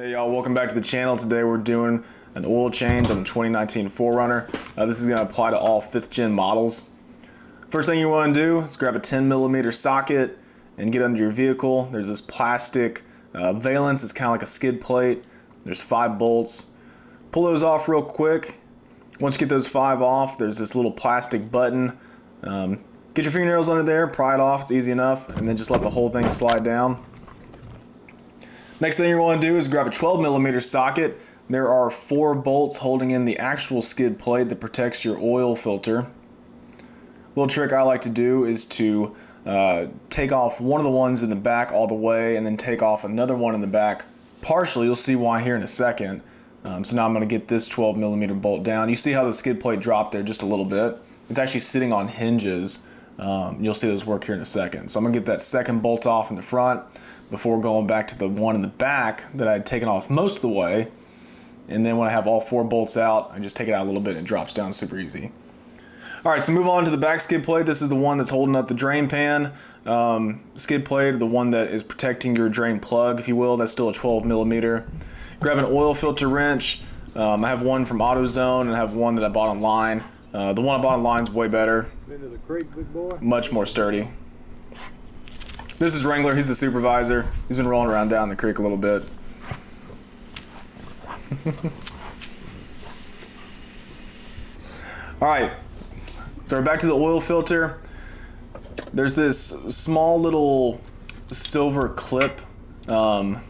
Hey y'all, welcome back to the channel. Today we're doing an oil change on the 2019 4Runner. Uh, this is going to apply to all 5th gen models. First thing you want to do is grab a 10 millimeter socket and get under your vehicle. There's this plastic uh, valence, it's kind of like a skid plate. There's five bolts. Pull those off real quick. Once you get those five off, there's this little plastic button. Um, get your fingernails under there, pry it off, it's easy enough, and then just let the whole thing slide down. Next thing you want to do is grab a 12 millimeter socket. There are four bolts holding in the actual skid plate that protects your oil filter. Little trick I like to do is to uh, take off one of the ones in the back all the way and then take off another one in the back partially. You'll see why here in a second. Um, so now I'm going to get this 12 millimeter bolt down. You see how the skid plate dropped there just a little bit. It's actually sitting on hinges. Um, you'll see those work here in a second. So I'm going to get that second bolt off in the front before going back to the one in the back that I had taken off most of the way. And then when I have all four bolts out, I just take it out a little bit and it drops down super easy. All right, so move on to the back skid plate. This is the one that's holding up the drain pan. Um, skid plate, the one that is protecting your drain plug, if you will. That's still a 12 millimeter. Grab an oil filter wrench. Um, I have one from AutoZone and I have one that I bought online. Uh, the one I bought online is way better. Creek, Much more sturdy. This is Wrangler. He's the supervisor. He's been rolling around down the creek a little bit. All right. So we're back to the oil filter. There's this small little silver clip um,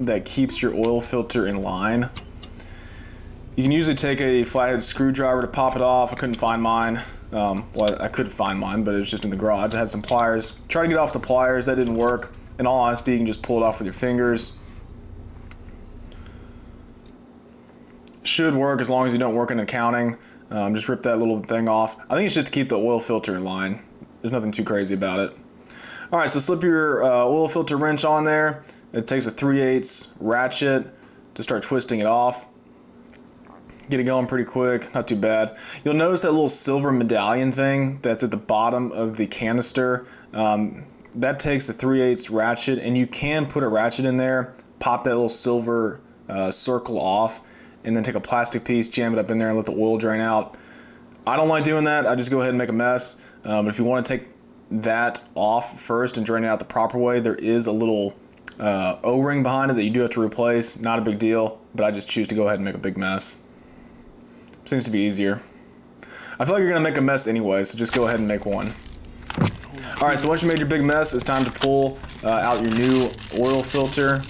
that keeps your oil filter in line. You can usually take a flathead screwdriver to pop it off. I couldn't find mine. Um, well, I could find mine, but it was just in the garage. I had some pliers. Try to get off the pliers. That didn't work. In all honesty, you can just pull it off with your fingers. Should work as long as you don't work in accounting. Um, just rip that little thing off. I think it's just to keep the oil filter in line. There's nothing too crazy about it. All right, so slip your uh, oil filter wrench on there. It takes a 3 8 ratchet to start twisting it off get it going pretty quick, not too bad. You'll notice that little silver medallion thing that's at the bottom of the canister. Um, that takes the 3 8 ratchet, and you can put a ratchet in there, pop that little silver uh, circle off, and then take a plastic piece, jam it up in there, and let the oil drain out. I don't like doing that. I just go ahead and make a mess. Um, but if you want to take that off first and drain it out the proper way, there is a little uh, O-ring behind it that you do have to replace. Not a big deal, but I just choose to go ahead and make a big mess. Seems to be easier. I feel like you're gonna make a mess anyway, so just go ahead and make one. All right, so once you made your big mess, it's time to pull uh, out your new oil filter.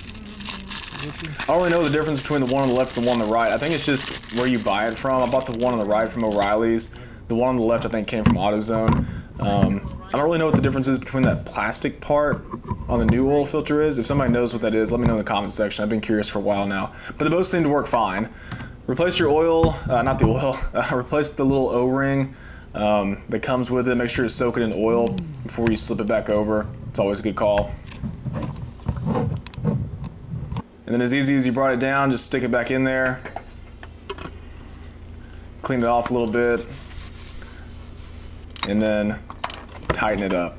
I don't really know the difference between the one on the left and the one on the right. I think it's just where you buy it from. I bought the one on the right from O'Reilly's. The one on the left I think came from AutoZone. Um, I don't really know what the difference is between that plastic part on the new oil filter is. If somebody knows what that is, let me know in the comment section. I've been curious for a while now. But they both seem to work fine. Replace your oil, uh, not the oil, uh, replace the little O-ring um, that comes with it. Make sure to soak it in oil before you slip it back over. It's always a good call. And then as easy as you brought it down, just stick it back in there. Clean it off a little bit. And then tighten it up.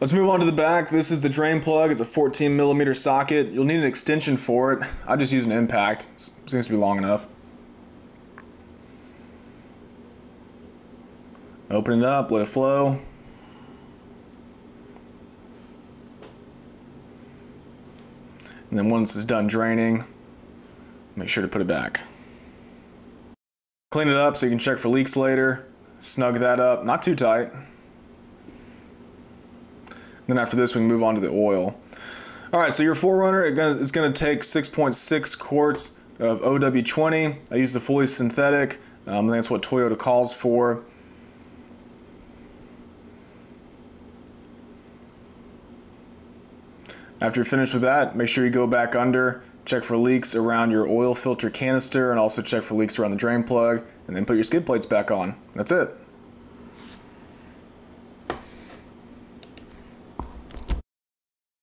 Let's move on to the back. This is the drain plug. It's a 14 millimeter socket. You'll need an extension for it. I just use an impact. Seems to be long enough. Open it up, let it flow. And then once it's done draining, make sure to put it back. Clean it up so you can check for leaks later. Snug that up, not too tight. Then after this, we can move on to the oil. All right, so your 4Runner, it's going to take 6.6 quarts of 0W20. I use the fully synthetic. Um, that's what Toyota calls for. After you're finished with that, make sure you go back under, check for leaks around your oil filter canister, and also check for leaks around the drain plug, and then put your skid plates back on. That's it.